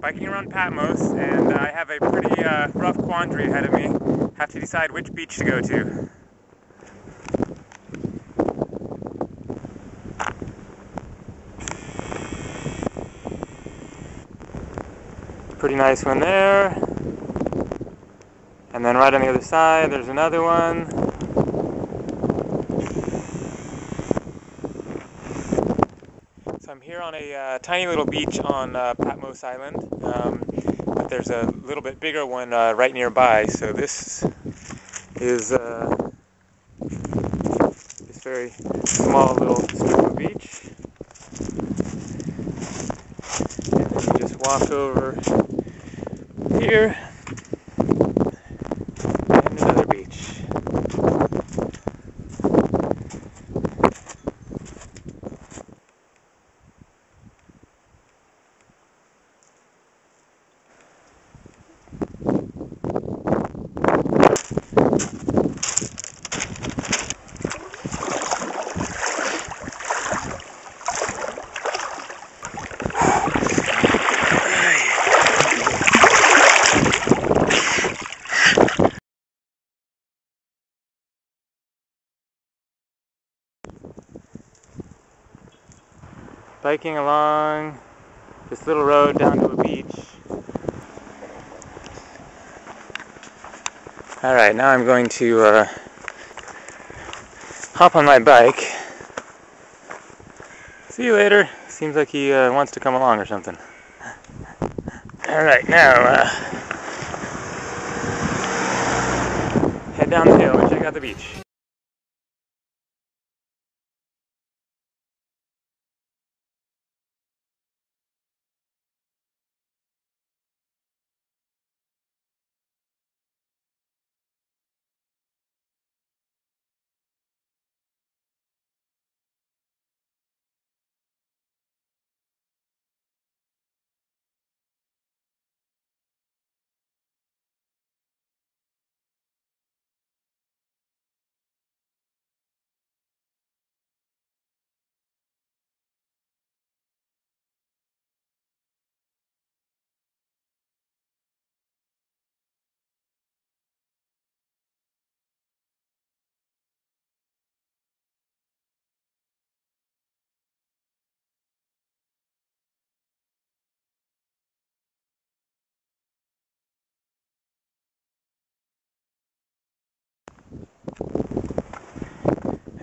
biking around Patmos, and I have a pretty uh, rough quandary ahead of me. Have to decide which beach to go to. Pretty nice one there. And then right on the other side, there's another one. So I'm here on a uh, tiny little beach on uh, Patmos Island, um, but there's a little bit bigger one uh, right nearby. So this is uh, this very small little strip of beach, and then you just walk over here and another beach. Biking along this little road down to a beach. Alright, now I'm going to uh, hop on my bike. See you later. Seems like he uh, wants to come along or something. Alright, now uh, head down the hill and check out the beach.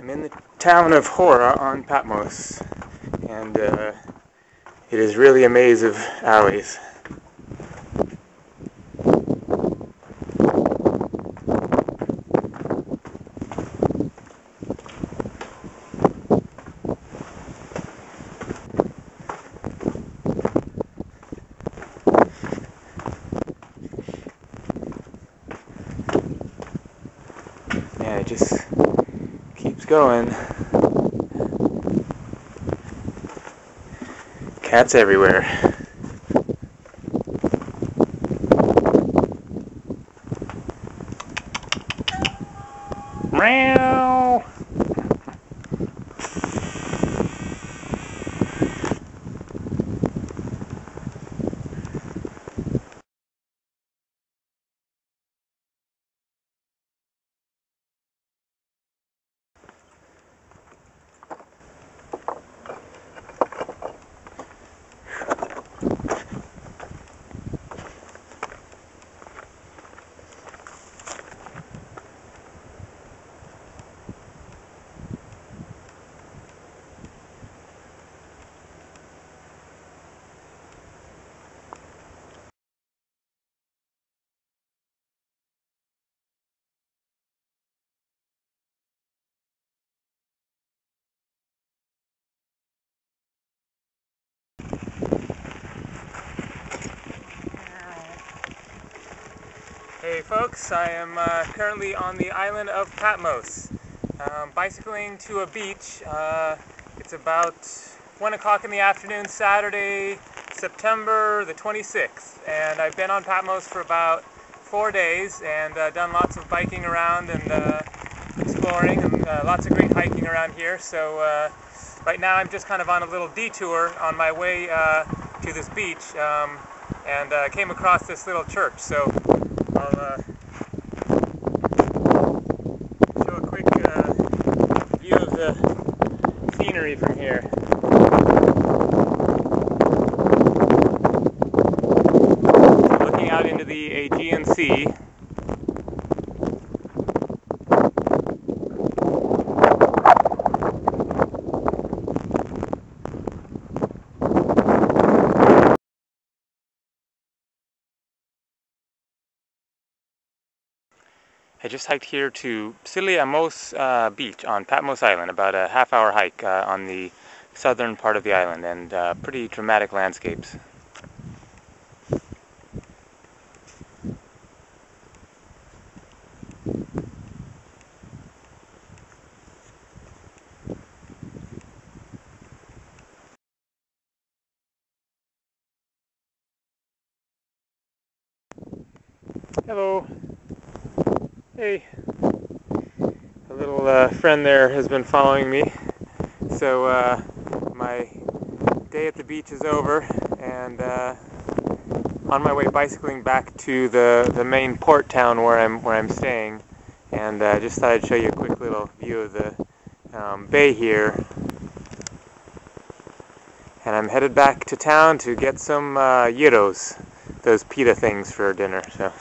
I'm in the town of Hora on Patmos, and uh, it is really a maze of alleys. Yeah, just keeps going. Cats everywhere. Meow. Hey folks, I am uh, currently on the island of Patmos, um, bicycling to a beach. Uh, it's about 1 o'clock in the afternoon, Saturday, September the 26th, and I've been on Patmos for about four days and uh, done lots of biking around and uh, exploring and uh, lots of great hiking around here. So uh, right now I'm just kind of on a little detour on my way to this beach. Um, and uh, came across this little church. So I'll uh, show a quick uh, view of the scenery from here. Looking out into the Aegean Sea. I just hiked here to Psili Amos uh, Beach on Patmos Island, about a half hour hike uh, on the southern part of the island, and uh, pretty dramatic landscapes. Hello. Hey. A little uh, friend there has been following me. So uh, my day at the beach is over and uh, on my way bicycling back to the, the main port town where I'm where I'm staying and uh, just thought I'd show you a quick little view of the um, bay here and I'm headed back to town to get some uh, gyros, those pita things for dinner. So.